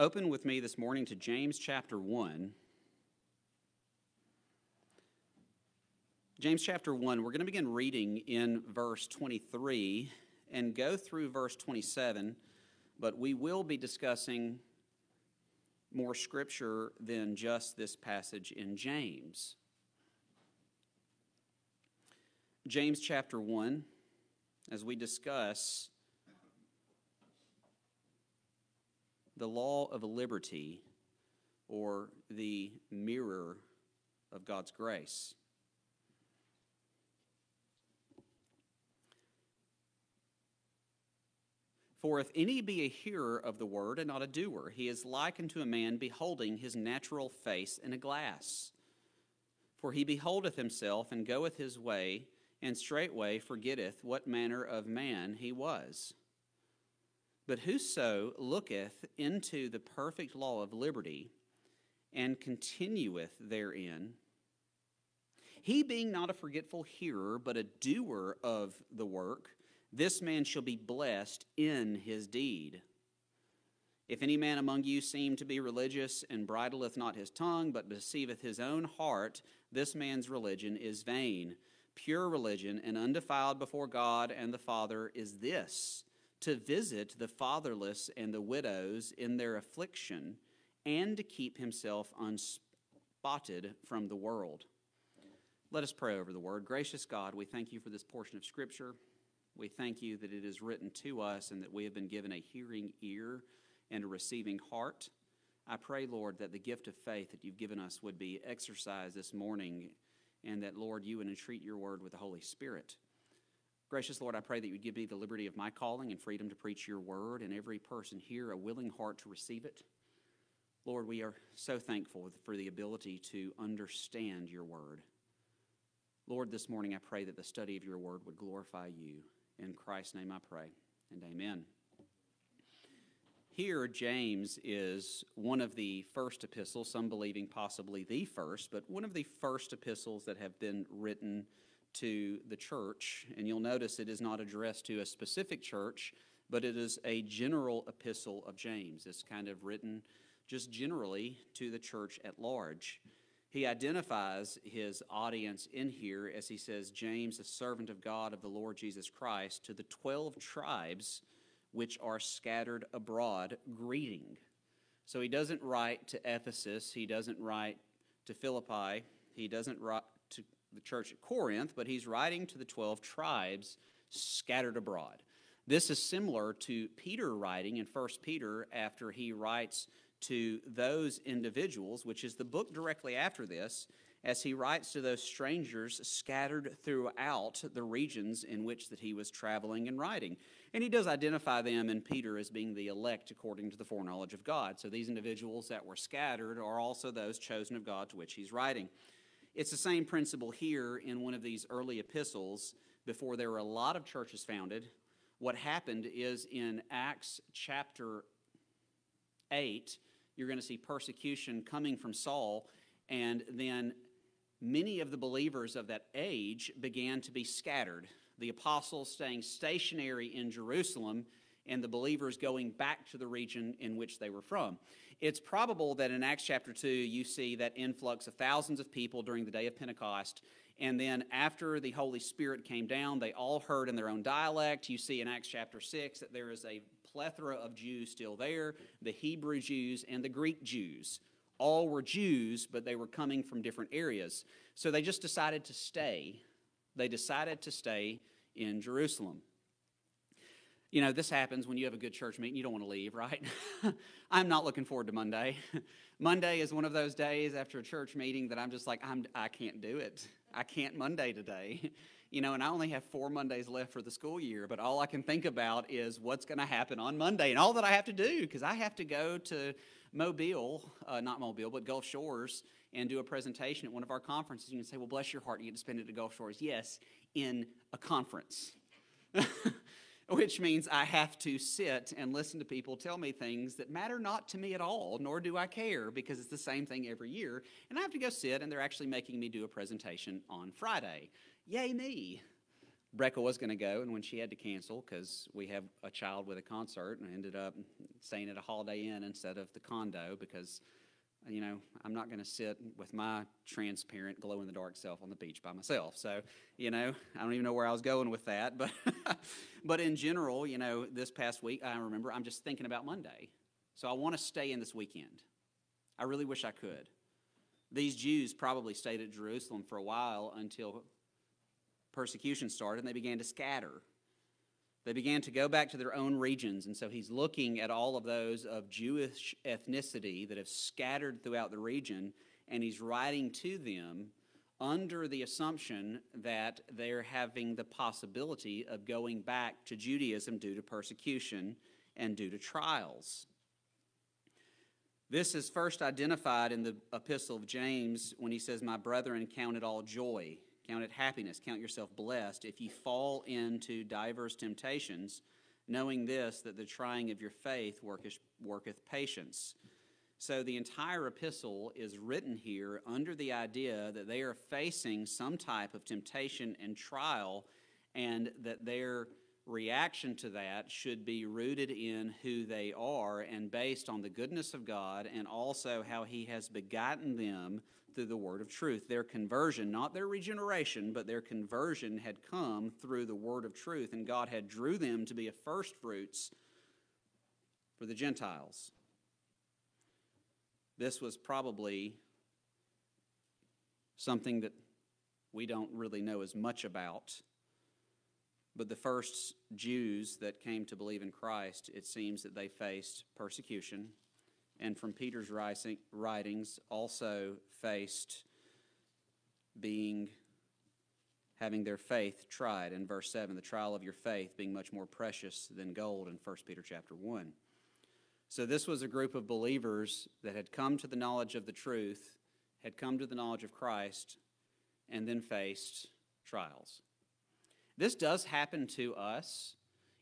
Open with me this morning to James chapter 1. James chapter 1, we're going to begin reading in verse 23 and go through verse 27, but we will be discussing more scripture than just this passage in James. James chapter 1, as we discuss the law of liberty or the mirror of God's grace. For if any be a hearer of the word and not a doer, he is like unto a man beholding his natural face in a glass. For he beholdeth himself and goeth his way, and straightway forgetteth what manner of man he was. But whoso looketh into the perfect law of liberty and continueth therein, he being not a forgetful hearer, but a doer of the work, this man shall be blessed in his deed. If any man among you seem to be religious and bridleth not his tongue, but deceiveth his own heart, this man's religion is vain. Pure religion and undefiled before God and the Father is this to visit the fatherless and the widows in their affliction, and to keep himself unspotted from the world. Let us pray over the word. Gracious God, we thank you for this portion of Scripture. We thank you that it is written to us and that we have been given a hearing ear and a receiving heart. I pray, Lord, that the gift of faith that you've given us would be exercised this morning and that, Lord, you would entreat your word with the Holy Spirit. Gracious Lord, I pray that you would give me the liberty of my calling and freedom to preach your word, and every person here a willing heart to receive it. Lord, we are so thankful for the ability to understand your word. Lord, this morning I pray that the study of your word would glorify you. In Christ's name I pray, and amen. Here, James is one of the first epistles, some believing possibly the first, but one of the first epistles that have been written to the church. And you'll notice it is not addressed to a specific church, but it is a general epistle of James. It's kind of written just generally to the church at large. He identifies his audience in here as he says, James, a servant of God of the Lord Jesus Christ, to the 12 tribes which are scattered abroad, greeting. So he doesn't write to Ephesus, he doesn't write to Philippi, he doesn't write the church at Corinth, but he's writing to the 12 tribes scattered abroad. This is similar to Peter writing in 1 Peter after he writes to those individuals, which is the book directly after this, as he writes to those strangers scattered throughout the regions in which that he was traveling and writing. And he does identify them in Peter as being the elect according to the foreknowledge of God. So these individuals that were scattered are also those chosen of God to which he's writing. It's the same principle here in one of these early epistles before there were a lot of churches founded. What happened is in Acts chapter 8, you're going to see persecution coming from Saul, and then many of the believers of that age began to be scattered. The apostles staying stationary in Jerusalem, and the believers going back to the region in which they were from. It's probable that in Acts chapter 2, you see that influx of thousands of people during the day of Pentecost. And then after the Holy Spirit came down, they all heard in their own dialect. You see in Acts chapter 6 that there is a plethora of Jews still there the Hebrew Jews and the Greek Jews. All were Jews, but they were coming from different areas. So they just decided to stay. They decided to stay in Jerusalem. You know, this happens when you have a good church meeting. You don't want to leave, right? I'm not looking forward to Monday. Monday is one of those days after a church meeting that I'm just like, I'm, I can't do it. I can't Monday today. you know, and I only have four Mondays left for the school year, but all I can think about is what's going to happen on Monday and all that I have to do because I have to go to Mobile, uh, not Mobile, but Gulf Shores and do a presentation at one of our conferences. You can say, well, bless your heart, you get to spend it at Gulf Shores. Yes, in a conference. Which means I have to sit and listen to people tell me things that matter not to me at all, nor do I care because it's the same thing every year. And I have to go sit, and they're actually making me do a presentation on Friday. Yay, me. Brecca was going to go, and when she had to cancel because we have a child with a concert, and ended up staying at a Holiday Inn instead of the condo because, you know, I'm not going to sit with my transparent glow in the dark self on the beach by myself. So, you know, I don't even know where I was going with that, but but in general, you know, this past week I remember I'm just thinking about Monday. So I want to stay in this weekend. I really wish I could. These Jews probably stayed at Jerusalem for a while until persecution started and they began to scatter. They began to go back to their own regions. And so he's looking at all of those of Jewish ethnicity that have scattered throughout the region, and he's writing to them under the assumption that they're having the possibility of going back to Judaism due to persecution and due to trials. This is first identified in the epistle of James when he says, My brethren, count it all joy Count it happiness, count yourself blessed if you fall into diverse temptations, knowing this, that the trying of your faith worketh, worketh patience. So the entire epistle is written here under the idea that they are facing some type of temptation and trial, and that their reaction to that should be rooted in who they are and based on the goodness of God and also how He has begotten them through the word of truth. Their conversion, not their regeneration, but their conversion had come through the word of truth, and God had drew them to be a first fruits for the Gentiles. This was probably something that we don't really know as much about. But the first Jews that came to believe in Christ, it seems that they faced persecution and from Peter's writings also faced being having their faith tried. In verse 7 the trial of your faith being much more precious than gold in 1 peter chapter 1 so this was a group of believers that had come to the knowledge of the truth had come to the knowledge of christ and then faced trials. This does happen to us.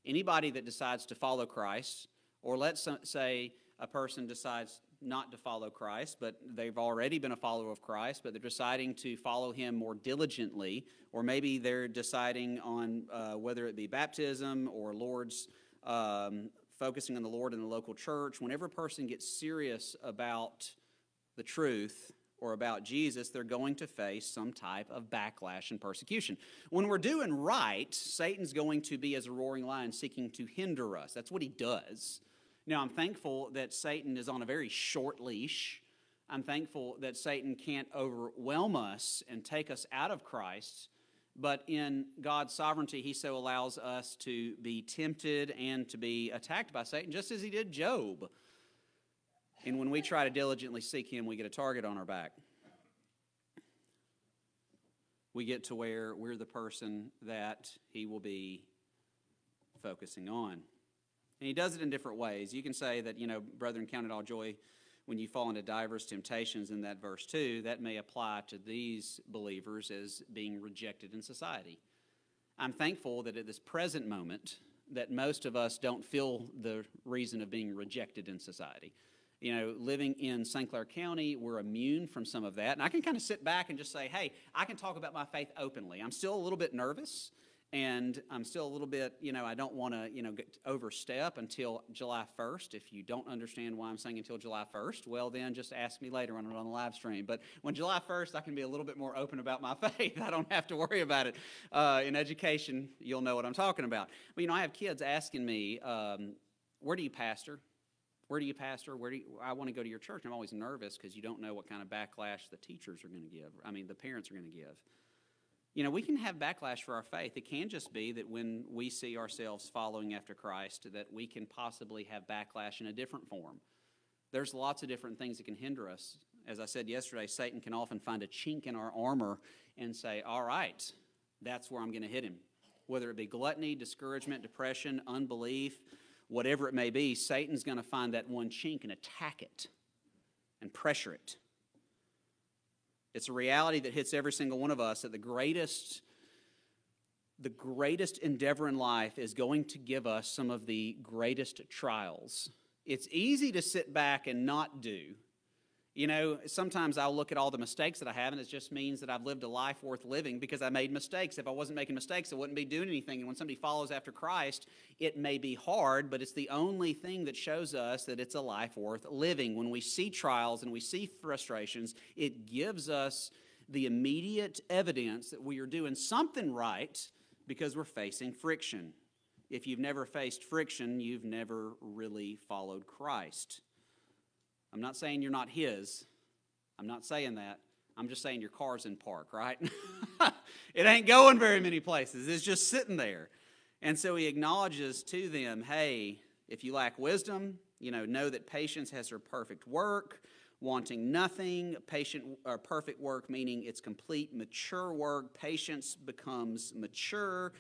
Anybody that decides to follow christ or let's say a person decides not to follow Christ, but they've already been a follower of Christ, but they're deciding to follow him more diligently, or maybe they're deciding on uh, whether it be baptism or Lord's um, focusing on the Lord in the local church. Whenever a person gets serious about the truth, or about Jesus, they're going to face some type of backlash and persecution. When we're doing right, Satan's going to be as a roaring lion seeking to hinder us. That's what he does. Now, I'm thankful that Satan is on a very short leash. I'm thankful that Satan can't overwhelm us and take us out of Christ. But in God's sovereignty, He so allows us to be tempted and to be attacked by Satan, just as He did Job. And when we try to diligently seek Him, we get a target on our back. We get to where we're the person that He will be focusing on. And he does it in different ways. You can say that, you know, brethren, count it all joy when you fall into diverse temptations in that verse 2. That may apply to these believers as being rejected in society. I'm thankful that at this present moment, that most of us don't feel the reason of being rejected in society. You know, living in St. Clair County, we're immune from some of that. And I can kind of sit back and just say, hey, I can talk about my faith openly. I'm still a little bit nervous and I'm still a little bit, you know, I don't want to, you know, overstep until July 1st. If you don't understand why I'm saying until July 1st, well, then just ask me later on on the live stream. But when July 1st, I can be a little bit more open about my faith. I don't have to worry about it. Uh, in education, you'll know what I'm talking about. But, you know, I have kids asking me, um, where do you pastor? Where do you pastor? Where do you, I want to go to your church? I'm always nervous because you don't know what kind of backlash the teachers are going to give. I mean, the parents are going to give you know, we can have backlash for our faith. It can just be that when we see ourselves following after Christ, that we can possibly have backlash in a different form. There's lots of different things that can hinder us. As I said yesterday, Satan can often find a chink in our armor and say, All right, that's where I'm going to hit him. Whether it be gluttony, discouragement, depression, unbelief, whatever it may be, Satan's going to find that one chink and attack it and pressure it. It's a reality that hits every single one of us that the greatest the greatest endeavor in life is going to give us some of the greatest trials. It's easy to sit back and not do. You know, sometimes I'll look at all the mistakes that I have, and it just means that I've lived a life worth living because I made mistakes. If I wasn't making mistakes, I wouldn't be doing anything. And when somebody follows after Christ, it may be hard, but it's the only thing that shows us that it's a life worth living. When we see trials and we see frustrations, it gives us the immediate evidence that we are doing something right because we're facing friction. If you've never faced friction, you've never really followed Christ. I'm not saying you're not His. I'm not saying that. I'm just saying your car's in park, right? it ain't going very many places. It's just sitting there. And so he acknowledges to them, hey, if you lack wisdom, you know, know that patience has her perfect work, wanting nothing, patient or perfect work meaning it's complete mature work. Patience becomes mature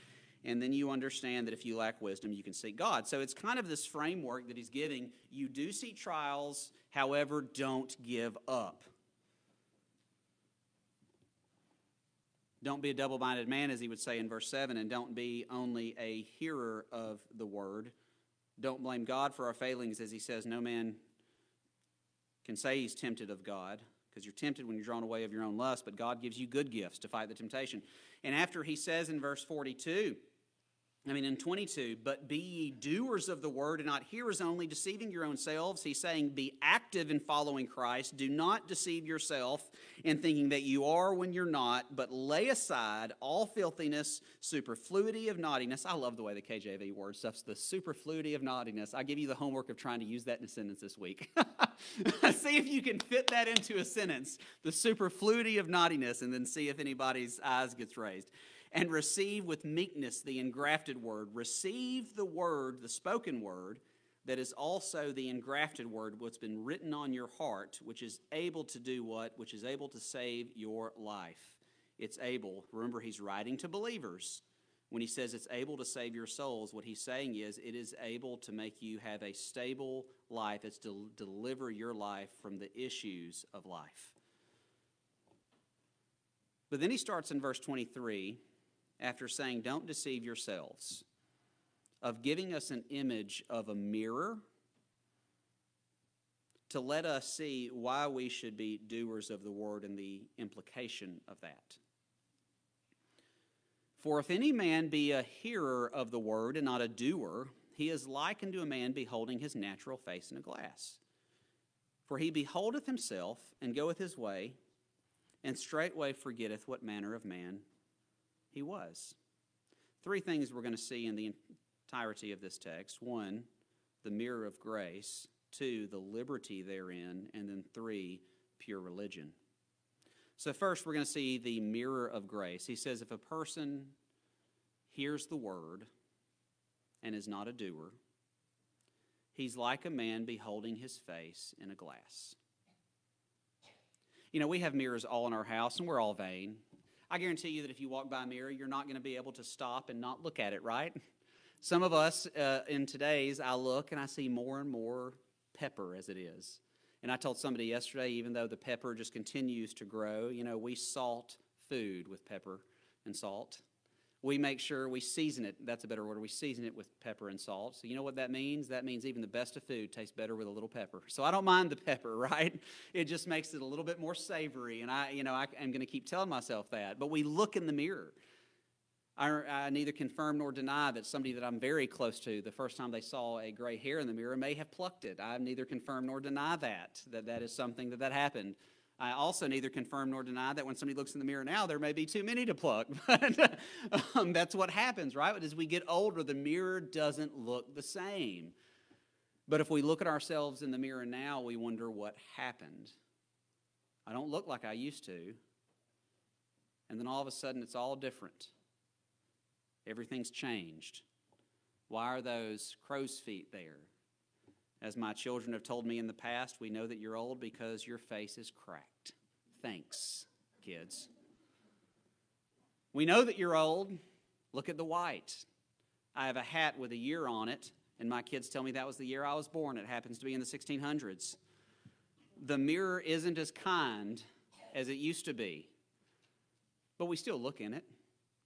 and then you understand that if you lack wisdom, you can seek God. So it's kind of this framework that he's giving. You do see trials, however, don't give up. Don't be a double minded man, as he would say in verse 7, and don't be only a hearer of the word. Don't blame God for our failings, as he says, no man can say he's tempted of God, because you're tempted when you're drawn away of your own lust, but God gives you good gifts to fight the temptation. And after he says in verse 42, I mean, in 22, but be ye doers of the word and not hearers only, deceiving your own selves. He's saying, be active in following Christ. Do not deceive yourself in thinking that you are when you're not, but lay aside all filthiness, superfluity of naughtiness. I love the way the KJV word stuffs the superfluity of naughtiness. I give you the homework of trying to use that in a sentence this week. see if you can fit that into a sentence, the superfluity of naughtiness, and then see if anybody's eyes gets raised and receive with meekness the engrafted word. Receive the word, the spoken word, that is also the engrafted word, what's been written on your heart, which is able to do what? Which is able to save your life. It's able. Remember, he's writing to believers. When he says it's able to save your souls, what he's saying is it is able to make you have a stable life. It's to deliver your life from the issues of life. But then he starts in verse 23 after saying, Don't deceive yourselves, of giving us an image of a mirror to let us see why we should be doers of the word and the implication of that. For if any man be a hearer of the word and not a doer, he is likened to a man beholding his natural face in a glass. For he beholdeth himself and goeth his way, and straightway forgetteth what manner of man he was. Three things we're going to see in the entirety of this text one, the mirror of grace, two, the liberty therein, and then three, pure religion. So, first, we're going to see the mirror of grace. He says, if a person hears the word and is not a doer, he's like a man beholding his face in a glass. You know, we have mirrors all in our house, and we're all vain. I guarantee you that if you walk by a mirror, you're not going to be able to stop and not look at it, right? Some of us uh, in today's, I look and I see more and more pepper as it is. And I told somebody yesterday, even though the pepper just continues to grow, you know, we salt food with pepper and salt we make sure we season it. That's a better word. We season it with pepper and salt. So you know what that means? That means even the best of food tastes better with a little pepper. So I don't mind the pepper, right? It just makes it a little bit more savory. And I, you know, I, am going to keep telling myself that. But we look in the mirror. I, I neither confirm nor deny that somebody that I'm very close to, the first time they saw a gray hair in the mirror, may have plucked it. I neither confirm nor deny that, that that is something that that happened. I also neither confirm nor deny that when somebody looks in the mirror now, there may be too many to pluck. But um, that's what happens, right? But as we get older, the mirror doesn't look the same. But if we look at ourselves in the mirror now, we wonder what happened. I don't look like I used to. And then all of a sudden, it's all different. Everything's changed. Why are those crow's feet there? As my children have told me in the past, we know that you're old because your face is cracked. Thanks, kids. We know that you're old. Look at the white. I have a hat with a year on it, and my kids tell me that was the year I was born. It happens to be in the 1600s. The mirror isn't as kind as it used to be, but we still look in it.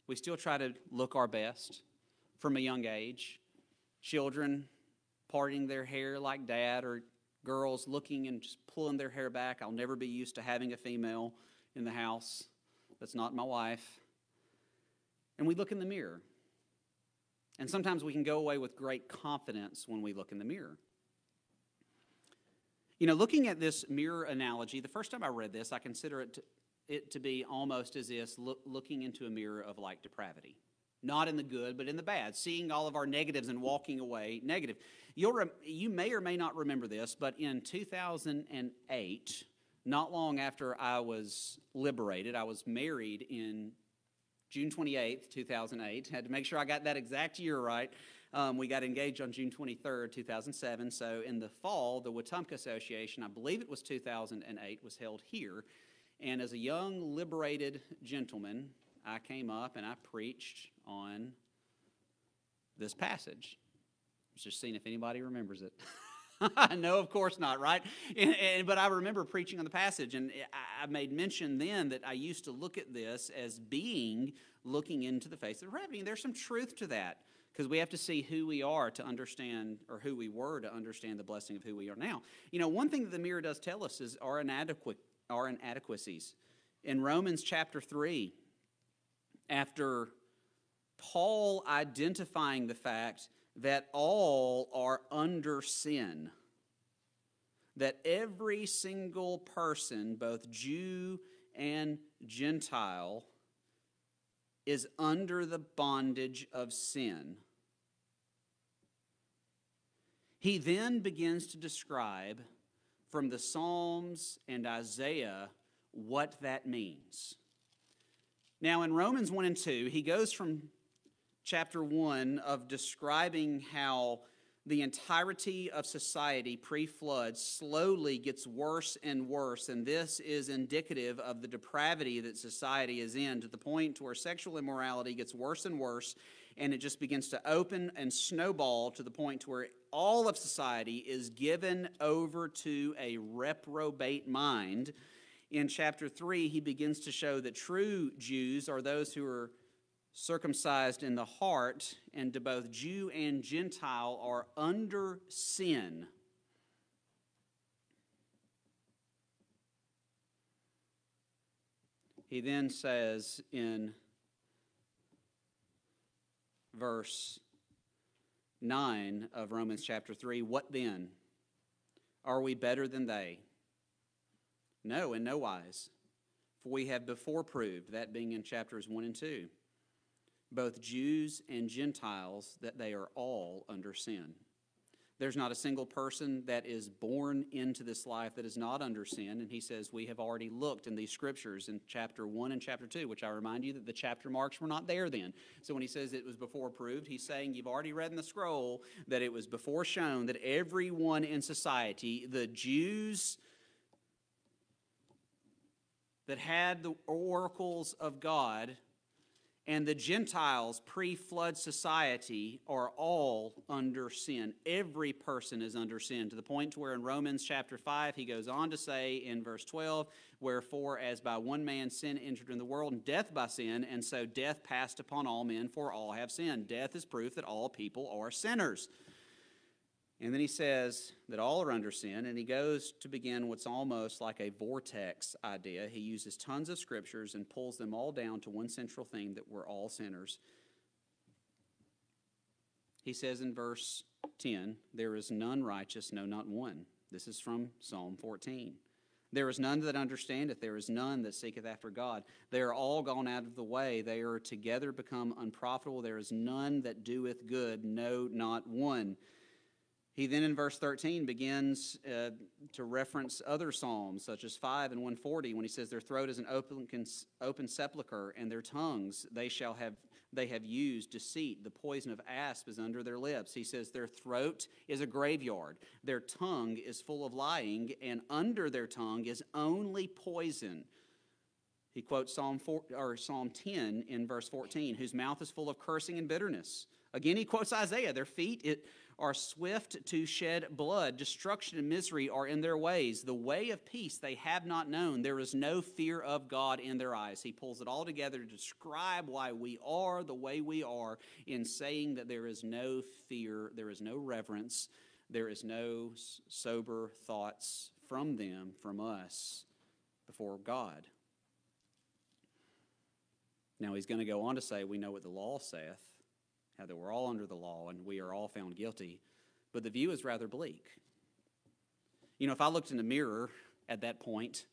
We still try to look our best from a young age. Children parting their hair like dad or girls looking and just pulling their hair back. I'll never be used to having a female in the house that's not my wife. And we look in the mirror. And sometimes we can go away with great confidence when we look in the mirror. You know, looking at this mirror analogy, the first time I read this, I consider it to, it to be almost as if look, looking into a mirror of like depravity. Not in the good, but in the bad, seeing all of our negatives and walking away negative. You'll you may or may not remember this, but in 2008, not long after I was liberated, I was married in June 28th, 2008. Had to make sure I got that exact year right. Um, we got engaged on June 23rd, 2007. So in the fall, the Wetumpka Association, I believe it was 2008, was held here. And as a young liberated gentleman, I came up and I preached on this passage. Just seeing if anybody remembers it. no, of course not, right? And, and, but I remember preaching on the passage, and I, made mention then that I used to look at this as being looking into the face of depravity. And there's some truth to that because we have to see who we are to understand, or who we were to understand the blessing of who we are now. You know, one thing that the mirror does tell us is our, inadequate, our inadequacies. In Romans chapter 3, after Paul identifying the fact that all are under sin, that every single person, both Jew and Gentile, is under the bondage of sin. He then begins to describe from the Psalms and Isaiah what that means. Now, in Romans 1 and 2, he goes from chapter 1 of describing how the entirety of society pre flood slowly gets worse and worse. And this is indicative of the depravity that society is in to the point where sexual immorality gets worse and worse. And it just begins to open and snowball to the point where all of society is given over to a reprobate mind. In chapter 3, he begins to show that true Jews are those who are circumcised in the heart, and to both Jew and Gentile are under sin. He then says in verse 9 of Romans chapter 3 What then? Are we better than they? No, in no wise. For we have before proved, that being in chapters 1 and 2 both Jews and Gentiles, that they are all under sin. There's not a single person that is born into this life that is not under sin. And he says, We have already looked in these scriptures in chapter 1 and chapter 2, which I remind you that the chapter marks were not there then. So when he says it was before proved, he's saying you've already read in the scroll that it was before shown that everyone in society, the Jews, that had the oracles of God and the Gentiles, pre flood society, are all under sin. Every person is under sin, to the point where in Romans chapter 5, he goes on to say in verse 12, Wherefore, as by one man sin entered in the world, and death by sin, and so death passed upon all men, for all have sinned. Death is proof that all people are sinners. And then he says that all are under sin, and he goes to begin what's almost like a vortex idea. He uses tons of scriptures and pulls them all down to one central theme that we're all sinners. He says in verse 10, There is none righteous, no, not one. This is from Psalm 14. There is none that understandeth, there is none that seeketh after God. They are all gone out of the way. They are together become unprofitable. There is none that doeth good, no, not one. He then in verse 13 begins uh, to reference other psalms, such as 5 and 140, when he says, Their throat is an open, open sepulchre, and their tongues they shall have they have used deceit. The poison of asp is under their lips. He says, Their throat is a graveyard, their tongue is full of lying, and under their tongue is only poison. He quotes Psalm, 4, or Psalm 10 in verse 14, whose mouth is full of cursing and bitterness. Again, he quotes Isaiah. Their feet, it, are swift to shed blood. Destruction and misery are in their ways. The way of peace they have not known. There is no fear of God in their eyes. He pulls it all together to describe why we are the way we are in saying that there is no fear, there is no reverence, there is no sober thoughts from them, from us, before God. Now he's going to go on to say, We know what the law saith, that we're all under the law and we are all found guilty. But the view is rather bleak. You know, if I looked in the mirror at that point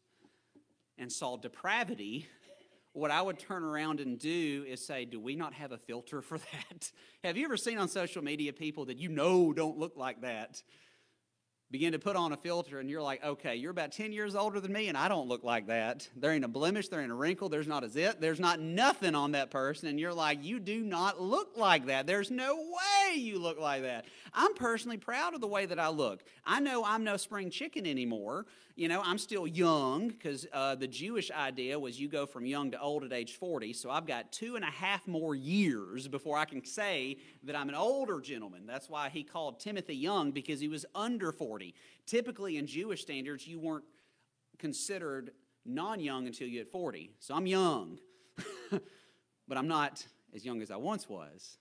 and saw depravity, what I would turn around and do is say, Do we not have a filter for that? have you ever seen on social media people that you know don't look like that? Begin to put on a filter and you're like, okay, you're about 10 years older than me and I don't look like that. There ain't a blemish, there ain't a wrinkle, there's not a zit, there's not nothing on that person. And you're like, you do not look like that. There's no way you look like that. I'm personally proud of the way that I look. I know I'm no spring chicken anymore. You know, I'm still young because uh, the Jewish idea was you go from young to old at age 40. So I've got two and a half more years before I can say that I'm an older gentleman. That's why he called Timothy young because he was under 40. Typically, in Jewish standards, you weren't considered non young until you hit 40. So I'm young, but I'm not as young as I once was.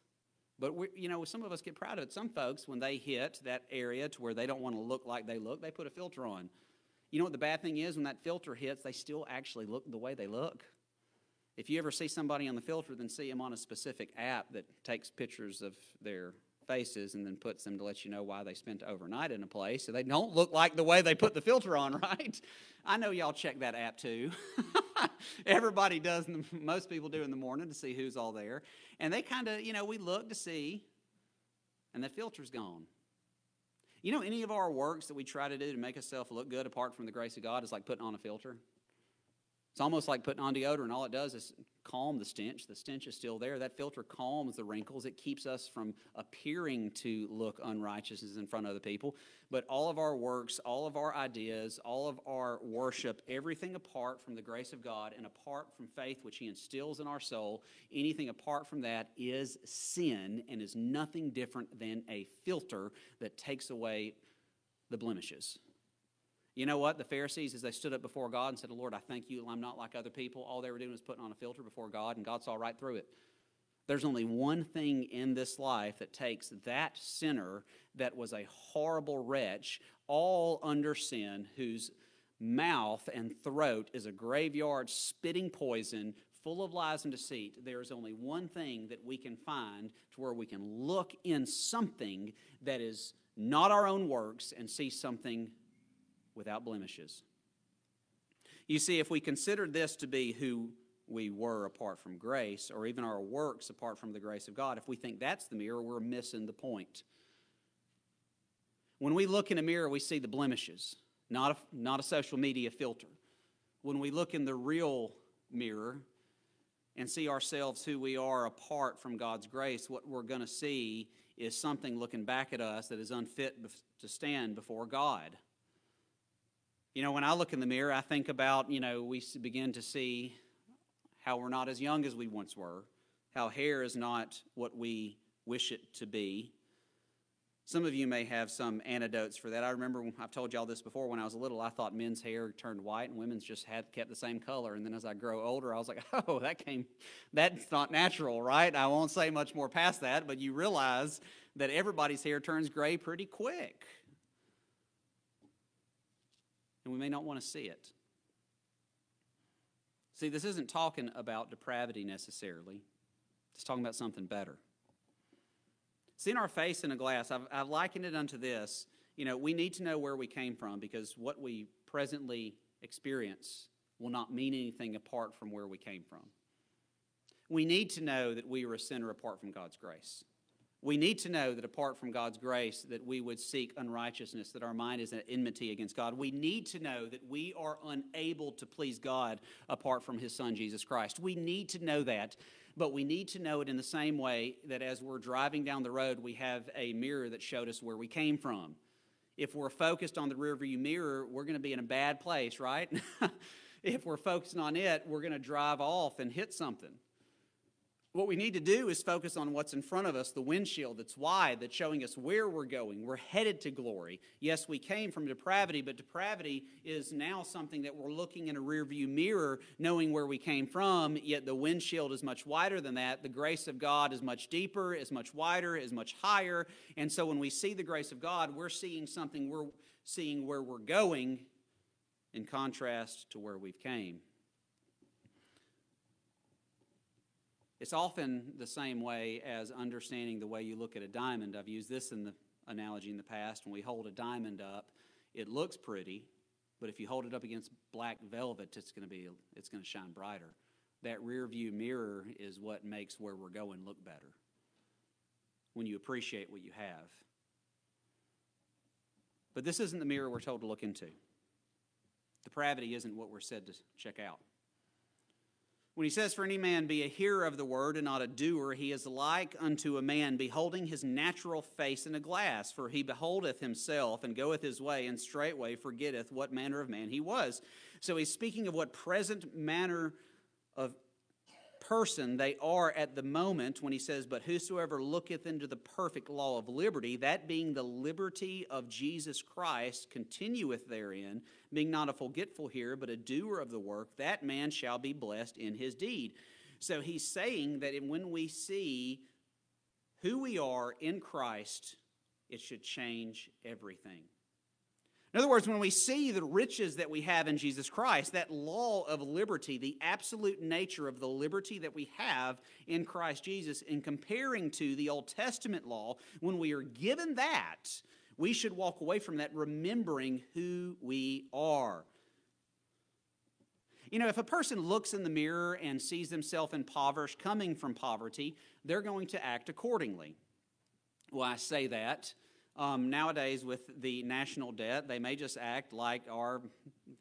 But we, you know, some of us get proud of it. Some folks, when they hit that area to where they don't want to look like they look, they put a filter on. You know what the bad thing is? When that filter hits, they still actually look the way they look. If you ever see somebody on the filter, then see them on a specific app that takes pictures of their faces and then puts them to let you know why they spent overnight in a place. So they don't look like the way they put the filter on, right? I know y'all check that app too. Everybody does, most people do in the morning to see who's all there. And they kind of, you know, we look to see, and that filter's gone. You know, any of our works that we try to do to make ourselves look good apart from the grace of God is like putting on a filter. It's almost like putting on deodorant. All it does is calm the stench. The stench is still there. That filter calms the wrinkles. It keeps us from appearing to look unrighteousness in front of other people. But all of our works, all of our ideas, all of our worship, everything apart from the grace of God and apart from faith which He instills in our soul, anything apart from that is sin and is nothing different than a filter that takes away the blemishes. You know what? The Pharisees, as they stood up before God and said, Lord, I thank you I'm not like other people, all they were doing was putting on a filter before God, and God saw right through it. There's only one thing in this life that takes that sinner that was a horrible wretch, all under sin, whose mouth and throat is a graveyard spitting poison, full of lies and deceit. There is only one thing that we can find to where we can look in something that is not our own works and see something without blemishes. You see, if we consider this to be who we were apart from grace, or even our works apart from the grace of God, if we think that's the mirror, we're missing the point. When we look in a mirror, we see the blemishes, not a, not a social media filter. When we look in the real mirror and see ourselves who we are apart from God's grace, what we're going to see is something looking back at us that is unfit to stand before God. You know, when I look in the mirror, I think about, you know, we begin to see how we're not as young as we once were, how hair is not what we wish it to be. Some of you may have some antidotes for that. I remember I've told y'all this before. When I was a little, I thought men's hair turned white and women's just had kept the same color. And then as I grow older, I was like, oh, that came, that's not natural, right? I won't say much more past that, but you realize that everybody's hair turns gray pretty quick and we may not want to see it. See, this isn't talking about depravity necessarily, it's talking about something better. Seeing our face in a glass, I've, I've likened it unto this. You know, we need to know where we came from because what we presently experience will not mean anything apart from where we came from. We need to know that we are a sinner apart from God's grace. We need to know that apart from God's grace, that we would seek unrighteousness, that our mind is an enmity against God. We need to know that we are unable to please God apart from His Son, Jesus Christ. We need to know that, but we need to know it in the same way that as we're driving down the road, we have a mirror that showed us where we came from. If we're focused on the rearview mirror, we're going to be in a bad place, right? if we're focusing on it, we're going to drive off and hit something What we need to do is focus on what's in front of us, the windshield that's wide, that's showing us where we're going. We're headed to glory. Yes, we came from depravity, but depravity is now something that we're looking in a rearview mirror, knowing where we came from, yet the windshield is much wider than that. The grace of God is much deeper, is much wider, is much higher. And so when we see the grace of God, we're seeing something, we're seeing where we're going in contrast to where we've came. It's often the same way as understanding the way you look at a diamond. I've used this in the analogy in the past. When we hold a diamond up, it looks pretty, but if you hold it up against black velvet, it's going to be it's going to shine brighter. That rear view mirror is what makes where we're going look better. When you appreciate what you have. But this isn't the mirror we're told to look into. Depravity isn't what we're said to check out. When he says, For any man be a hearer of the word and not a doer, he is like unto a man beholding his natural face in a glass. For he beholdeth himself and goeth his way, and straightway forgetteth what manner of man he was. So he's speaking of what present manner of person they are at the moment when he says, But whosoever looketh into the perfect law of liberty, that being the liberty of Jesus Christ, continueth therein, being not a forgetful hearer, but a doer of the work, that man shall be blessed in his deed. So he's saying that when we see who we are in Christ, it should change everything. In other words, when we see the riches that we have in Jesus Christ, that law of liberty, the absolute nature of the liberty that we have in Christ Jesus, in comparing to the Old Testament law, when we are given that, we should walk away from that remembering who we are. You know, if a person looks in the mirror and sees themselves impoverished, coming from poverty, they're going to act accordingly. Well, I say that um, nowadays, with the national debt, they may just act like our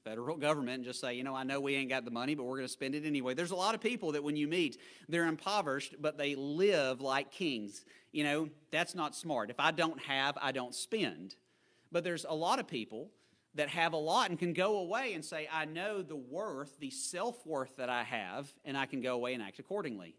federal government and just say, you know, I know we ain't got the money, but we're going to spend it anyway. There's a lot of people that when you meet, they're impoverished, but they live like kings. You know, that's not smart. If I don't have, I don't spend. But there's a lot of people that have a lot and can go away and say, I know the worth, the self worth that I have, and I can go away and act accordingly.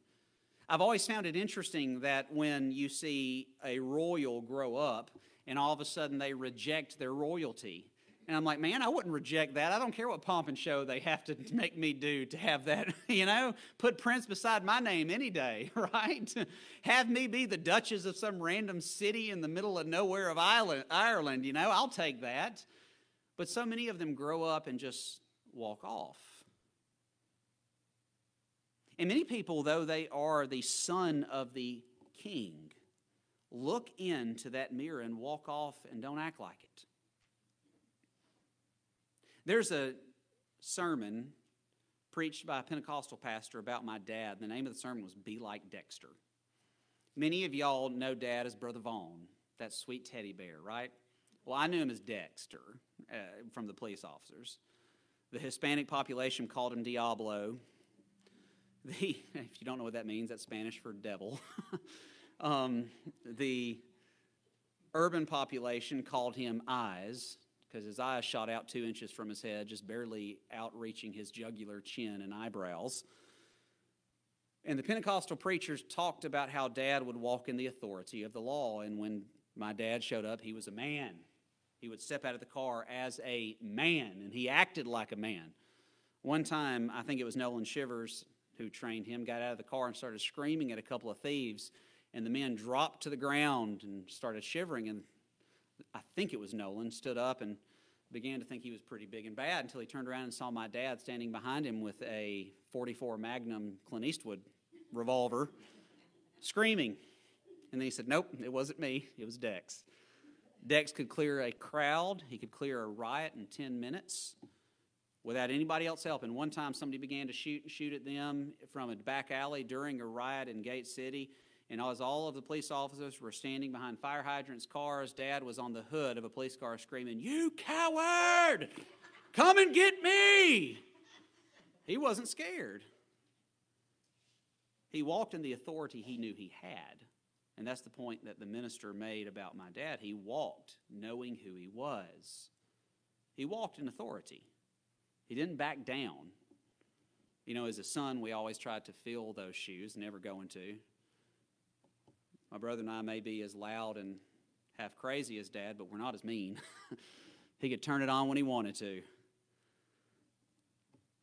I've always found it interesting that when you see a royal grow up and all of a sudden they reject their royalty. And I'm like, man, I wouldn't reject that. I don't care what pomp and show they have to make me do to have that, you know, put Prince beside my name any day, right? have me be the Duchess of some random city in the middle of nowhere of Ireland, you know, I'll take that. But so many of them grow up and just walk off. And many people, though they are the son of the king, look into that mirror and walk off and don't act like it. There's a sermon preached by a Pentecostal pastor about my dad. The name of the sermon was Be Like Dexter. Many of y'all know dad as Brother Vaughn, that sweet teddy bear, right? Well, I knew him as Dexter uh, from the police officers. The Hispanic population called him Diablo. The, if you don't know what that means, that's Spanish for devil. um, the urban population called him Eyes because his eyes shot out two inches from his head, just barely outreaching his jugular chin and eyebrows. And the Pentecostal preachers talked about how dad would walk in the authority of the law. And when my dad showed up, he was a man. He would step out of the car as a man, and he acted like a man. One time, I think it was Nolan Shivers who trained him, got out of the car and started screaming at a couple of thieves. And the men dropped to the ground and started shivering. And I think it was Nolan, stood up and began to think he was pretty big and bad until he turned around and saw my dad standing behind him with a 44 Magnum Clint Eastwood revolver, screaming. And then he said, Nope, it wasn't me, it was Dex. Dex could clear a crowd, he could clear a riot in 10 minutes without anybody else helping. One time somebody began to shoot and shoot at them from a back alley during a riot in Gate City. And as all of the police officers were standing behind fire hydrants, cars, Dad was on the hood of a police car screaming, You coward! Come and get me! He wasn't scared. He walked in the authority he knew he had. And that's the point that the minister made about my dad. He walked knowing who he was, he walked in authority. He didn't back down. You know, as a son, we always tried to fill those shoes, never going to. My brother and I may be as loud and half crazy as dad, but we're not as mean. he could turn it on when he wanted to.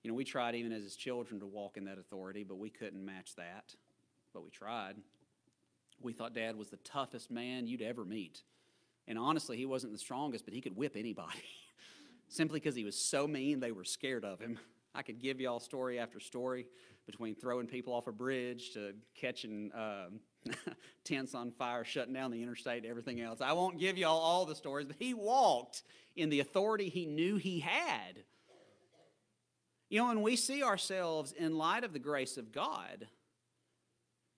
You know, we tried even as his children to walk in that authority, but we couldn't match that. But we tried. We thought dad was the toughest man you'd ever meet. And honestly, he wasn't the strongest, but he could whip anybody. Simply because he was so mean, they were scared of him. I could give y'all story after story between throwing people off a bridge to catching um, tents on fire, shutting down the interstate, everything else. I won't give y'all all the stories, but he walked in the authority he knew he had. You know, when we see ourselves in light of the grace of God,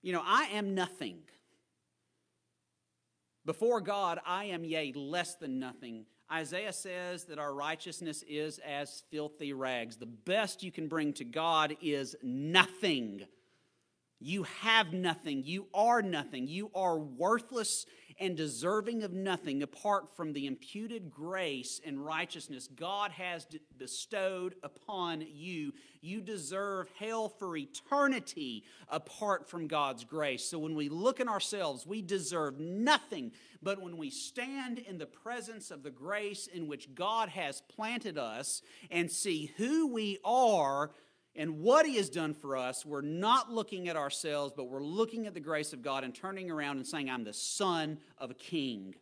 you know, I am nothing. Before God, I am yea, less than nothing. Isaiah says that our righteousness is as filthy rags. The best you can bring to God is nothing. You have nothing. You are nothing. You are worthless and deserving of nothing apart from the imputed grace and righteousness God has bestowed upon you. You deserve hell for eternity apart from God's grace. So when we look in ourselves, we deserve nothing. But when we stand in the presence of the grace in which God has planted us and see who we are, and what He has done for us, we're not looking at ourselves, but we're looking at the grace of God and turning around and saying, I'm the son of a king.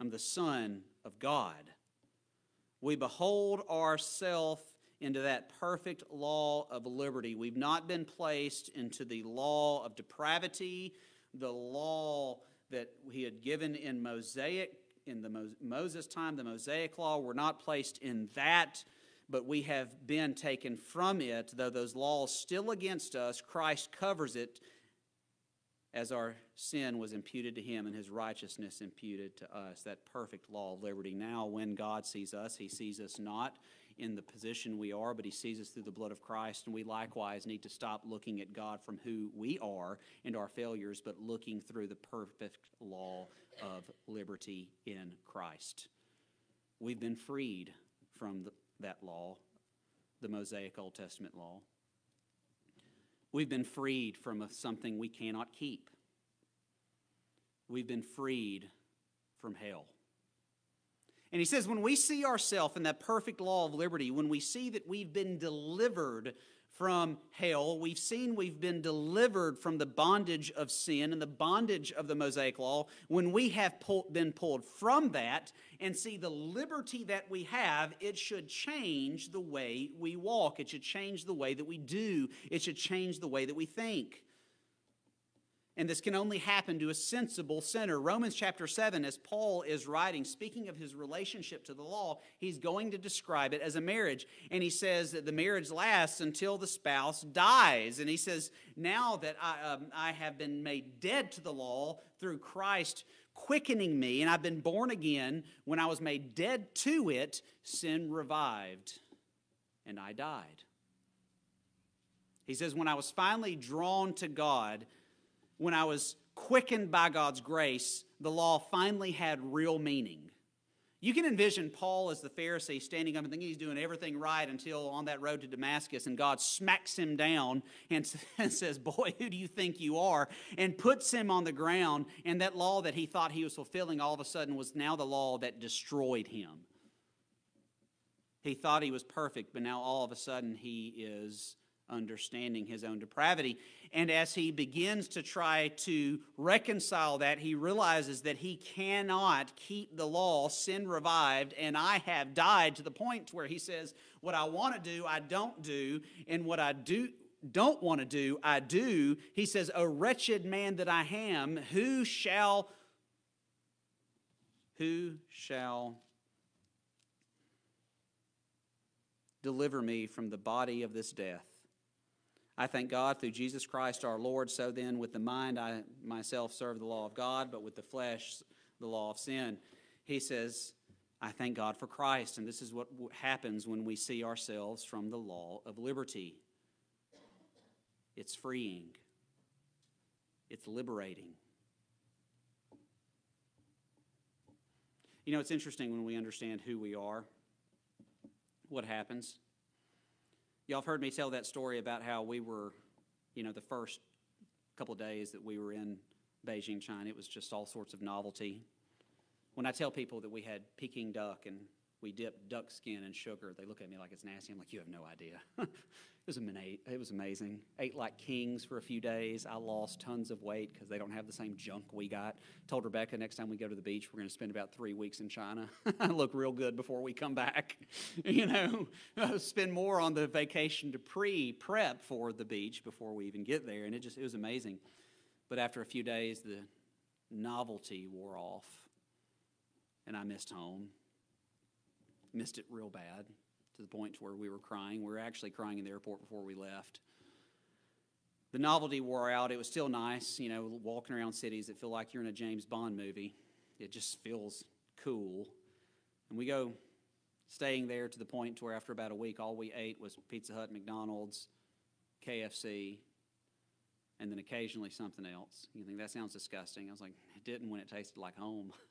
I'm the son of God. We behold ourselves into that perfect law of liberty. We've not been placed into the law of depravity, the law that He had given in Mosaic in the Moses time, the Mosaic law. We're not placed in that, but we have been taken from it. Though those laws still against us, Christ covers it as our sin was imputed to him and his righteousness imputed to us. That perfect law of liberty. Now, when God sees us, he sees us not in the position we are, but He sees us through the blood of Christ. And we likewise need to stop looking at God from who we are and our failures, but looking through the perfect law of liberty in Christ. We've been freed from the, that law, the Mosaic Old Testament law. We've been freed from a, something we cannot keep. We've been freed from hell. And he says, when we see ourselves in that perfect law of liberty, when we see that we've been delivered from hell, we've seen we've been delivered from the bondage of sin and the bondage of the Mosaic law, when we have been pulled from that and see the liberty that we have, it should change the way we walk. It should change the way that we do. It should change the way that we think. And this can only happen to a sensible sinner. Romans chapter 7, as Paul is writing, speaking of his relationship to the law, he's going to describe it as a marriage. And he says that the marriage lasts until the spouse dies. And he says, Now that I, um, I have been made dead to the law through Christ quickening me, and I've been born again, when I was made dead to it, sin revived, and I died. He says, When I was finally drawn to God, when I was quickened by God's grace, the law finally had real meaning. You can envision Paul as the Pharisee standing up and thinking he's doing everything right until on that road to Damascus, and God smacks him down and, says, Boy, who do you think you are? and puts him on the ground. And that law that he thought he was fulfilling all of a sudden was now the law that destroyed him. He thought he was perfect, but now all of a sudden he is understanding his own depravity. And as he begins to try to reconcile that, he realizes that he cannot keep the law, sin revived, and I have died to the point where he says, What I want to do, I don't do, and what I do don't want to do, I do. He says, O wretched man that I am, who shall who shall deliver me from the body of this death? I thank God through Jesus Christ our Lord. So then, with the mind, I myself serve the law of God, but with the flesh, the law of sin. He says, I thank God for Christ. And this is what happens when we see ourselves from the law of liberty it's freeing, it's liberating. You know, it's interesting when we understand who we are. what happens? Y'all have heard me tell that story about how we were, you know, the first couple days that we were in Beijing, China, it was just all sorts of novelty. When I tell people that we had Peking duck and we dipped duck skin in sugar, they look at me like it's nasty. I'm like, you have no idea. it, was amazing. it was amazing. Ate like kings for a few days. I lost tons of weight because they don't have the same junk we got. Told Rebecca next time we go to the beach, we're going to spend about three weeks in China. I look real good before we come back. you know, spend more on the vacation to pre prep for the beach before we even get there. And it just, it was amazing. But after a few days, the novelty wore off, and I missed home. Missed it real bad to the point where we were crying. We were actually crying in the airport before we left. The novelty wore out. It was still nice, you know, walking around cities that feel like you're in a James Bond movie. It just feels cool. And we go staying there to the point where after about a week, all we ate was Pizza Hut, McDonald's, KFC, and then occasionally something else. You think that sounds disgusting? I was like, it didn't when it tasted like home.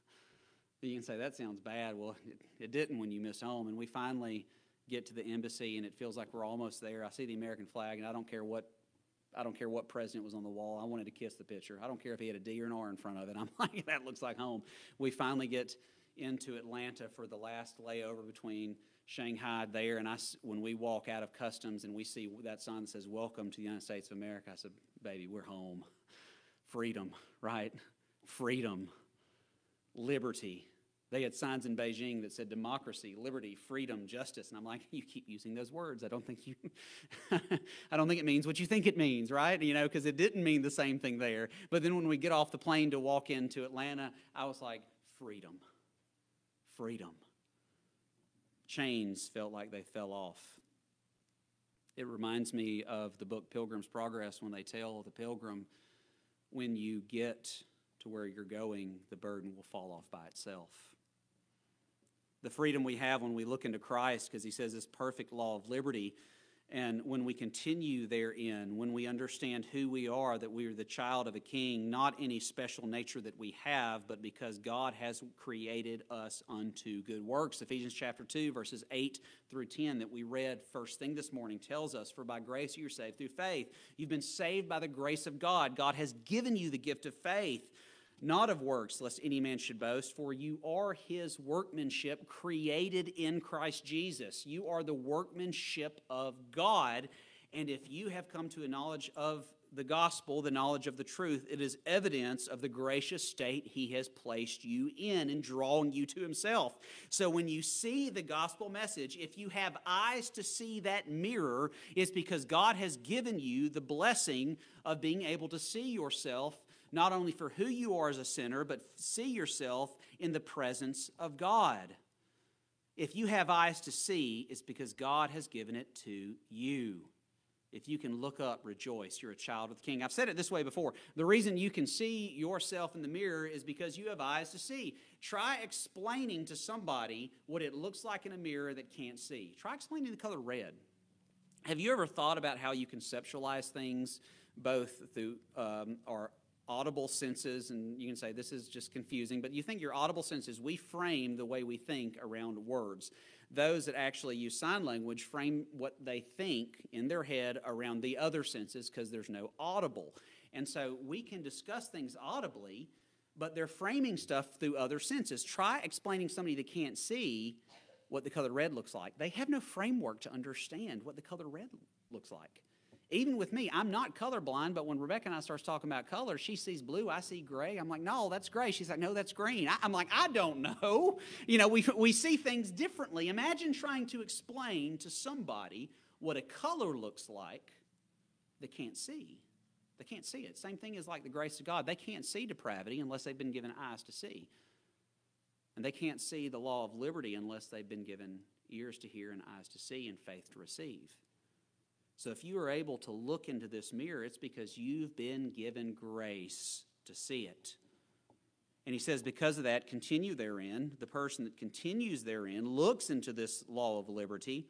you can say that sounds bad. Well, it, it didn't when you miss home. And we finally get to the embassy, and it feels like we're almost there. I see the American flag, and I don't care what I don't care what president was on the wall. I wanted to kiss the picture. I don't care if he had a D or an R in front of it. I'm like, that looks like home. We finally get into Atlanta for the last layover between Shanghai there, and I, when we walk out of customs and we see that sign that says "Welcome to the United States of America," I said, "Baby, we're home. Freedom, right? Freedom, liberty." They had signs in Beijing that said democracy, liberty, freedom, justice, and I'm like, you keep using those words. I don't think you, I don't think it means what you think it means, right? You know, because it didn't mean the same thing there. But then when we get off the plane to walk into Atlanta, I was like, freedom, freedom chains felt like they fell off. It reminds me of the book Pilgrim's Progress when they tell the pilgrim, when you get to where you're going, the burden will fall off by itself. The freedom we have when we look into Christ, because he says this perfect law of liberty and when we continue therein, when we understand who we are, that we are the child of a king, not any special nature that we have, but because God has created us unto good works. Ephesians chapter 2, verses 8 through 10, that we read first thing this morning, tells us, For by grace you're saved through faith. You've been saved by the grace of God. God has given you the gift of faith not of works, lest any man should boast, for you are his workmanship created in Christ Jesus. You are the workmanship of God. And if you have come to a knowledge of the gospel, the knowledge of the truth, it is evidence of the gracious state he has placed you in and drawing you to himself. So when you see the gospel message, if you have eyes to see that mirror, it's because God has given you the blessing of being able to see yourself not only for who you are as a sinner, but see yourself in the presence of God. If you have eyes to see, it's because God has given it to you. If you can look up, rejoice. You're a child of the King. I've said it this way before. The reason you can see yourself in the mirror is because you have eyes to see. Try explaining to somebody what it looks like in a mirror that can't see. Try explaining the color red. Have you ever thought about how you conceptualize things both through um, our audible senses, and you can say this is just confusing, but you think your audible senses, we frame the way we think around words. Those that actually use sign language frame what they think in their head around the other senses because there's no audible. And so we can discuss things audibly, but they're framing stuff through other senses. Try explaining somebody that can't see what the color red looks like. They have no framework to understand what the color red looks like. Even with me, I'm not colorblind, but when Rebecca and I starts talking about color, she sees blue, I see gray. I'm like, no, that's gray. She's like, no, that's green. I, am like, I don't know. You know, we, we see things differently. Imagine trying to explain to somebody what a color looks like they can't see. They can't see it. Same thing is like the grace of God. They can't see depravity unless they've been given eyes to see. And they can't see the law of liberty unless they've been given ears to hear and eyes to see and faith to receive. So if you are able to look into this mirror, it's because you've been given grace to see it. And he says, because of that, continue therein. The person that continues therein looks into this law of liberty,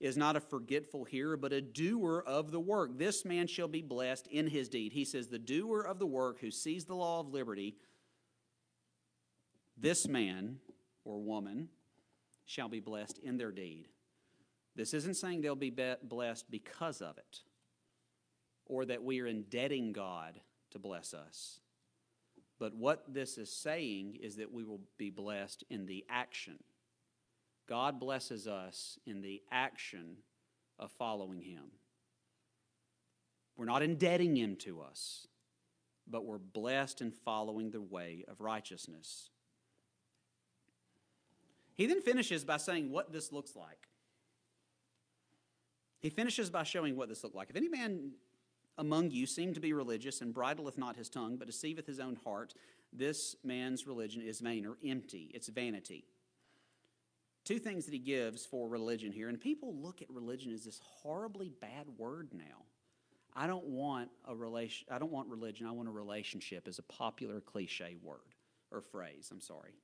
is not a forgetful hearer, but a doer of the work. This man shall be blessed in his deed. He says, the doer of the work who sees the law of liberty, this man or woman shall be blessed in their deed. This isn't saying they'll be blessed because of it or that we are indebting God to bless us. But what this is saying is that we will be blessed in the action. God blesses us in the action of following Him. We're not indebting Him to us, but we're blessed in following the way of righteousness. He then finishes by saying what this looks like. He finishes by showing what this looked like. If any man among you seem to be religious and bridleth not his tongue, but deceiveth his own heart, this man's religion is vain or empty. It's vanity. Two things that he gives for religion here, and people look at religion as this horribly bad word now. I don't want a relation. I don't want religion. I want a relationship as a popular cliche word or phrase. I'm sorry.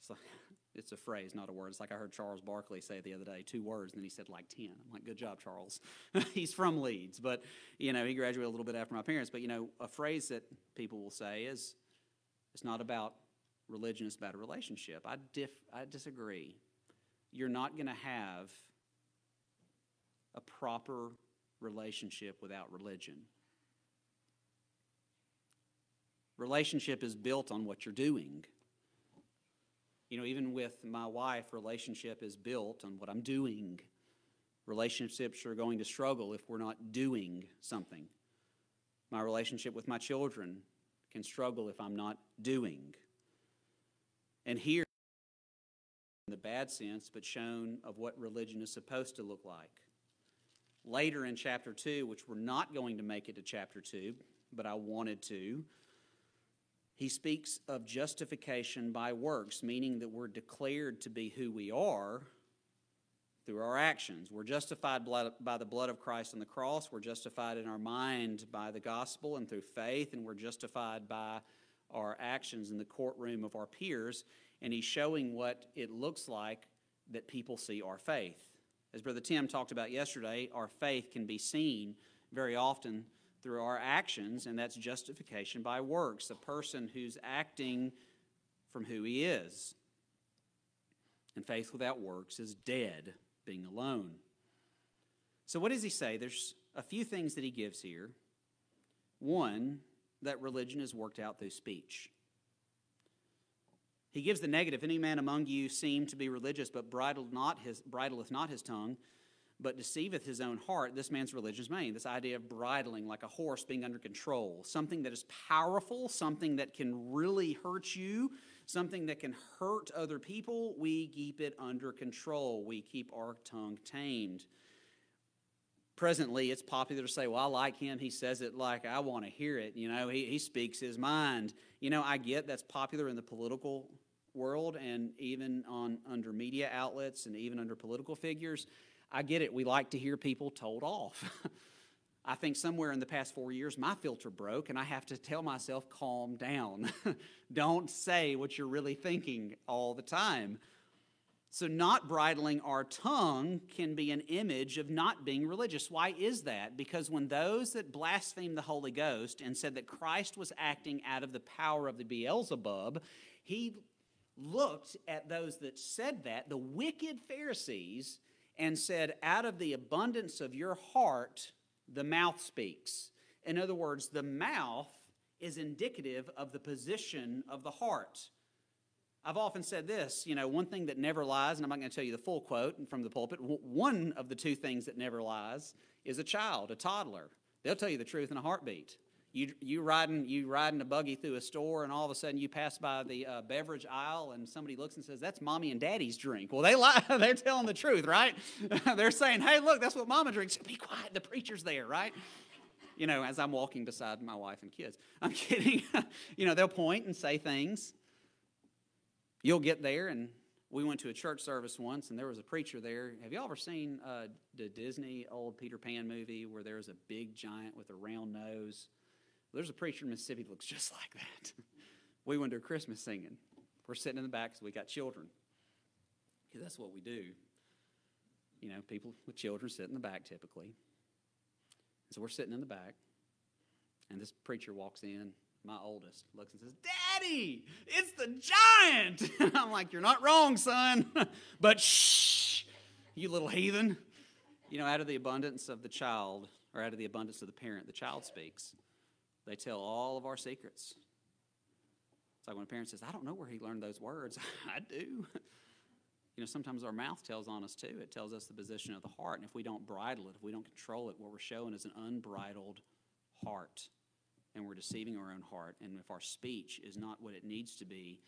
It's like, it's a phrase, not a word. It's like I heard Charles Barkley say the other day, two words, and then he said like 10. I'm like, good job, Charles. He's from Leeds, but, you know, he graduated a little bit after my parents. But, you know, a phrase that people will say is, it's not about religion, it's about a relationship. I, diff, I disagree. You're not going to have a proper relationship without religion. Relationship is built on what you're doing. You know, even with my wife, relationship is built on what I'm doing. Relationships are going to struggle if we're not doing something. My relationship with my children can struggle if I'm not doing. And here, in the bad sense, but shown of what religion is supposed to look like. Later in chapter 2, which we're not going to make it to chapter 2, but I wanted to, he speaks of justification by works, meaning that we're declared to be who we are through our actions. We're justified by the blood of Christ on the cross. We're justified in our mind by the gospel and through faith, and we're justified by our actions in the courtroom of our peers. And he's showing what it looks like that people see our faith. As Brother Tim talked about yesterday, our faith can be seen very often through our actions, and that's justification by works, a person who's acting from who he is. And faith without works is dead, being alone. So, what does he say? There's a few things that he gives here. One, that religion is worked out through speech. He gives the negative. Any man among you seem to be religious, but bridleth not his, bridleth not his tongue, but deceiveth his own heart, this man's religion is vain. This idea of bridling, like a horse being under control, something that is powerful, something that can really hurt you, something that can hurt other people, we keep it under control. We keep our tongue tamed. Presently, it's popular to say, Well, I like him. He says it like I want to hear it. You know, he, he speaks his mind. You know, I get that's popular in the political world and even on under media outlets and even under political figures. I get it. We like to hear people told off. I think somewhere in the past four years, my filter broke, and I have to tell myself, calm down. Don't say what you're really thinking all the time. So, not bridling our tongue can be an image of not being religious. Why is that? Because when those that blasphemed the Holy Ghost and said that Christ was acting out of the power of the Beelzebub, he looked at those that said that, the wicked Pharisees, and said, Out of the abundance of your heart, the mouth speaks. In other words, the mouth is indicative of the position of the heart. I've often said this, you know, one thing that never lies, and I'm not going to tell you the full quote from the pulpit, one of the two things that never lies is a child, a toddler. They'll tell you the truth in a heartbeat. You, you riding you riding a buggy through a store and all of a sudden you pass by the uh, beverage aisle and somebody looks and says that's mommy and daddy's drink. Well they lie they're telling the truth right? They're saying hey look that's what mama drinks. Be quiet the preacher's there right? You know as i'm walking beside my wife and kids. I'm kidding. You know they'll point and say things. You'll get there and we went to a church service once and there was a preacher there. Have you all ever seen uh, the disney old peter pan movie where there was a big giant with a round nose there's a preacher in Mississippi that looks just like that. we went to a Christmas singing. We're sitting in the back, so we got children. Because that's what we do. You know, people with children sit in the back typically. So we're sitting in the back, and this preacher walks in. My oldest looks and says, Daddy, it's the giant. I'm like, You're not wrong, son. but shh, you little heathen. You know, out of the abundance of the child, or out of the abundance of the parent, the child speaks. They tell all of our secrets. It's like when a parent says, I don't know where he learned those words. I do. You know, sometimes our mouth tells on us too. It tells us the position of the heart. And if we don't bridle it, if we don't control it, what we're showing is an unbridled heart. And we're deceiving our own heart. And if our speech is not what it needs to be,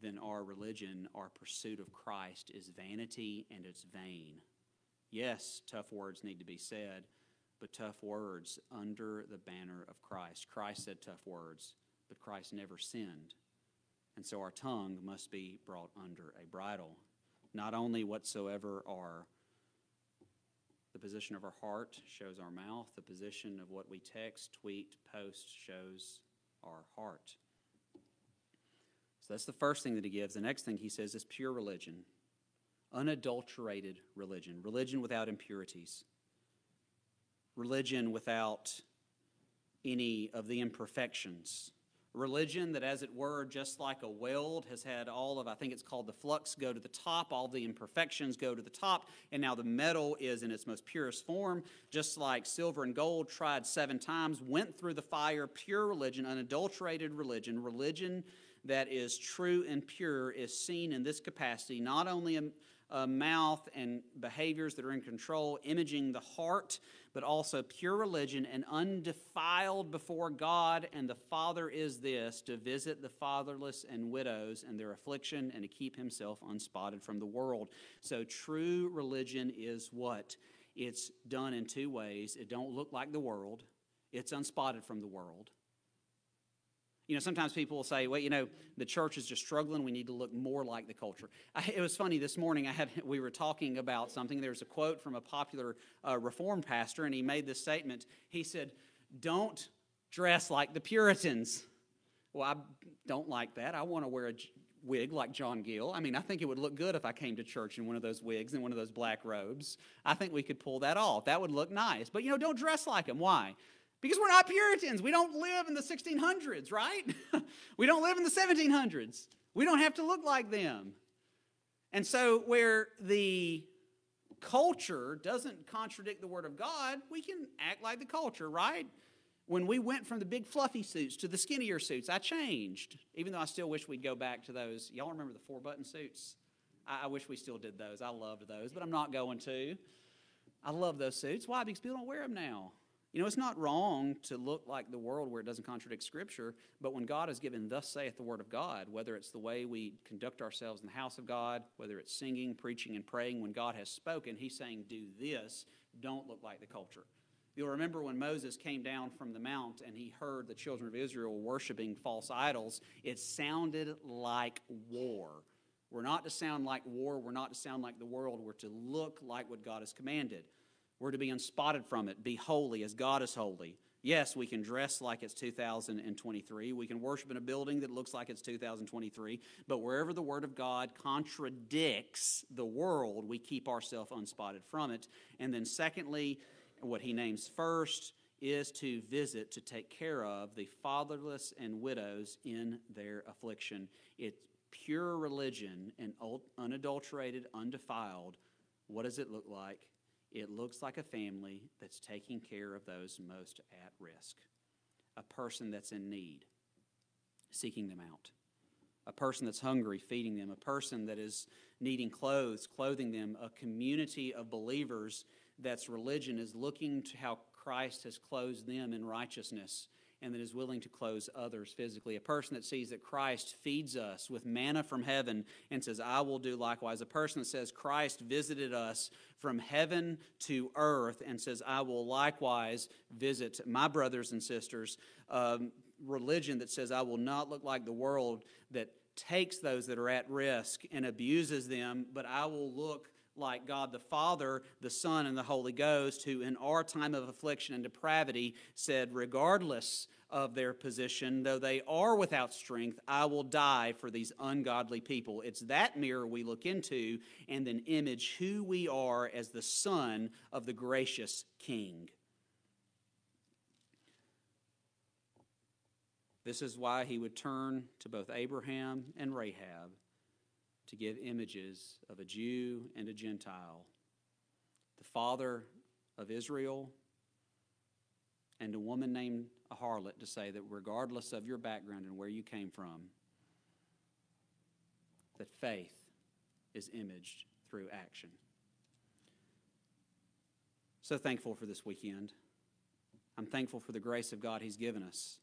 then our religion, our pursuit of Christ is vanity and it's vain. Yes, tough words need to be said, but tough words under the banner of Christ. Christ said tough words, but Christ never sinned. And so our tongue must be brought under a bridle. Not only whatsoever our the position of our heart shows our mouth, the position of what we text, tweet, post shows our heart. So that's the first thing that he gives. The next thing he says is pure religion, unadulterated religion, religion without impurities, religion without any of the imperfections. Religion that, as it were, just like a weld, has had all of, I think it's called the flux, go to the top, all the imperfections go to the top, and now the metal is in its most purest form, just like silver and gold tried seven times, went through the fire, pure religion, unadulterated religion, religion that is true and pure is seen in this capacity, not only a mouth and behaviors that are in control, imaging the heart, but also pure religion and undefiled before God and the Father is this to visit the fatherless and widows and their affliction and to keep himself unspotted from the world. So true religion is what? It's done in two ways. It don't look like the world. It's unspotted from the world. You know, sometimes people will say, well, you know, the church is just struggling. We need to look more like the culture. I, it was funny this morning. I had we were talking about something. There was a quote from a popular uh, Reformed pastor, and he made this statement. He said, "Don't dress like the Puritans." Well, I don't like that. I want to wear a wig like John Gill. I mean, I think it would look good if I came to church in one of those wigs and one of those black robes. I think we could pull that off. That would look nice. But you know, don't dress like him. Why? Because we're not Puritans. We don't live in the 1600s, right? we don't live in the 1700s. We don't have to look like them. And so, where the culture doesn't contradict the Word of God, we can act like the culture, right? When we went from the big fluffy suits to the skinnier suits, I changed. Even though I still wish we'd go back to those. Y'all remember the four button suits? I, I wish we still did those. I loved those, but I'm not going to. I love those suits. Why? Because people don't wear them now. You know, it's not wrong to look like the world where it doesn't contradict Scripture, but when God has given, Thus saith the Word of God, whether it's the way we conduct ourselves in the house of God, whether it's singing, preaching, and praying, when God has spoken, He's saying, Do this, don't look like the culture. You'll remember when Moses came down from the mount and he heard the children of Israel worshiping false idols, it sounded like war. We're not to sound like war, we're not to sound like the world, we're to look like what God has commanded. We're to be unspotted from it, be holy as God is holy. Yes, we can dress like it's 2023. We can worship in a building that looks like it's 2023. But wherever the Word of God contradicts the world, we keep ourselves unspotted from it. And then, secondly, what he names first is to visit, to take care of the fatherless and widows in their affliction. It's pure religion and unadulterated, undefiled. What does it look like? It looks like a family that's taking care of those most at risk, a person that's in need, seeking them out, a person that's hungry, feeding them, a person that is needing clothes, clothing them, a community of believers that's religion is looking to how Christ has clothed them in righteousness and that is willing to close others physically. A person that sees that Christ feeds us with manna from heaven and says, I will do likewise. A person that says, Christ visited us from heaven to earth and says, I will likewise visit my brothers and sisters. Um, religion that says, I will not look like the world that takes those that are at risk and abuses them, but I will look like God the Father, the Son, and the Holy Ghost, who in our time of affliction and depravity said, regardless of their position, though they are without strength, I will die for these ungodly people. It's that mirror we look into and then image who we are as the Son of the gracious King. This is why he would turn to both Abraham and Rahab to give images of a Jew and a Gentile. The father of Israel and a woman named a harlot to say that regardless of your background and where you came from, that faith is imaged through action. So thankful for this weekend. I'm thankful for the grace of God He's given us.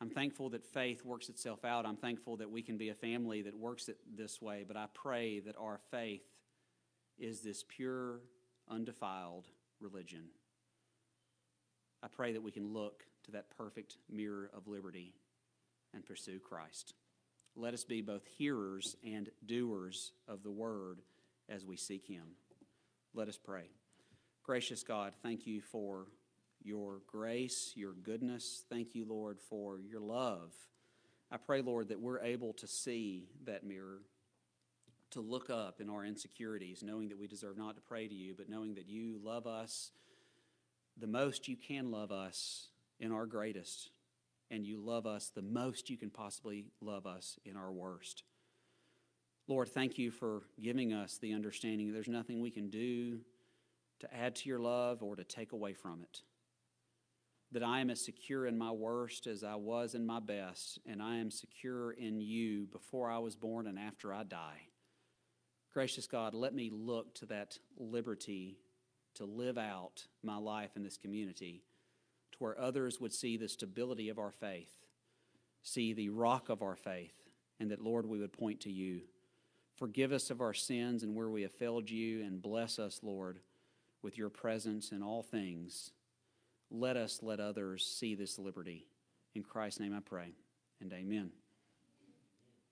I'm thankful that faith works itself out. I'm thankful that we can be a family that works it this way, but I pray that our faith is this pure, undefiled religion. I pray that we can look to that perfect mirror of liberty and pursue Christ. Let us be both hearers and doers of the word as we seek Him. Let us pray. Gracious God, thank you for your grace, your goodness. Thank you, Lord, for your love. I pray, Lord, that we're able to see that mirror, to look up in our insecurities, knowing that we deserve not to pray to you, but knowing that you love us the most you can love us in our greatest, and you love us the most you can possibly love us in our worst. Lord, thank you for giving us the understanding that there's nothing we can do to add to your love or to take away from it. That I am as secure in my worst as I was in my best, and I am secure in you before I was born and after I die. Gracious God, let me look to that liberty to live out my life in this community to where others would see the stability of our faith, see the rock of our faith, and that, Lord, we would point to you. Forgive us of our sins and where we have failed you, and bless us, Lord, with your presence in all things. Let us let others see this liberty. In Christ's name I pray, and amen.